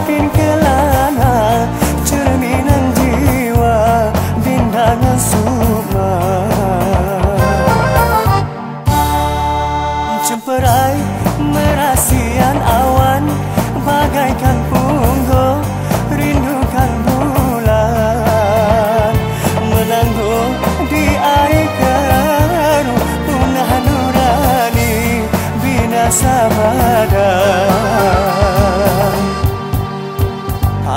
makin kelana cerminan jiwa bintangan suma cemperan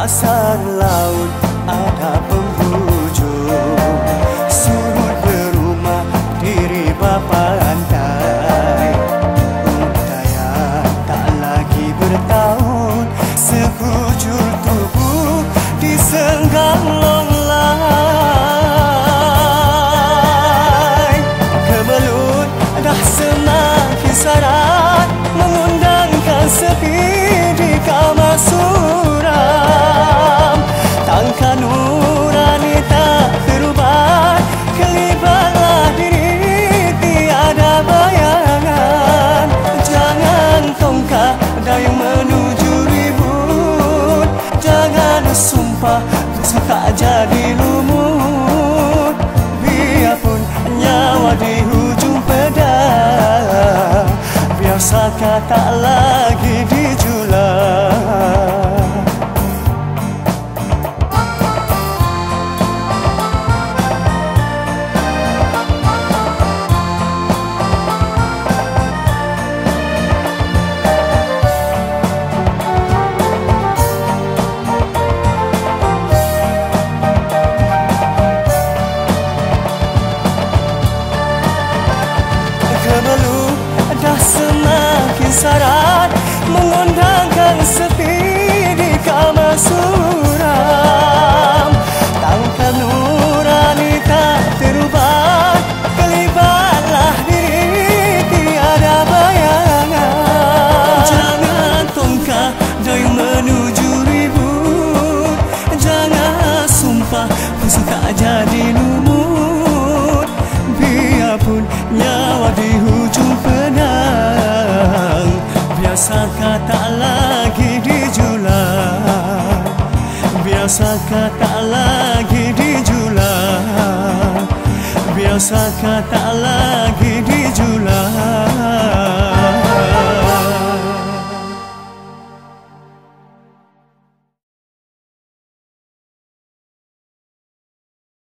Pasar laut ada penghujung. Surut berumah diri pantai Udaya tak lagi bertahun Sekujur tubuh disenggang dayung menuju ribut. Jangan sumpah suka jadi lumut. Biarpun nyawa di hujung pedang Biasa tak lagi dijulang semakin sarat mengundangkan sepi di kamar suram. Tangkap nurani tak terubah kelibatlah diri tiada bayangan. Jangan tongkat dayung menuju ribut. Jangan sumpah ku suka jadi lumut Biasakah tak lagi dijulang Biasakah tak lagi dijulang Biasakah tak lagi dijulang